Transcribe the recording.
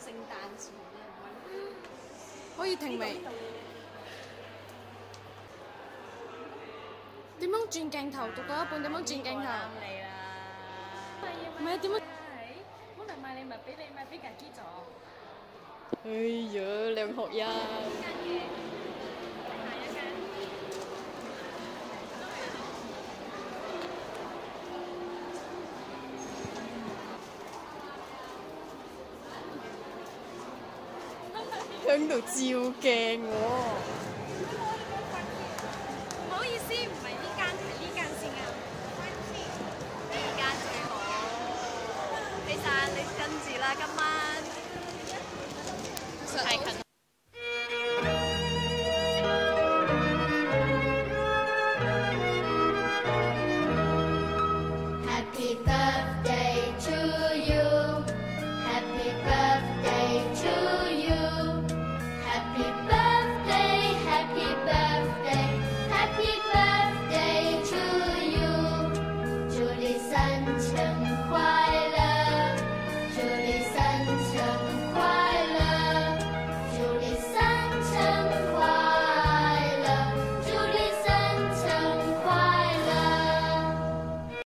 聖誕節可以停未？點樣轉鏡頭？讀到一半點樣轉鏡頭？你啦。唔係啊點樣？本來買禮物俾你，咪俾格機咗。哎呀，梁學欣。喺度照鏡喎。唔好意思，唔係呢間，係呢間先啊。呢間最好。其實你跟住啦，今晚。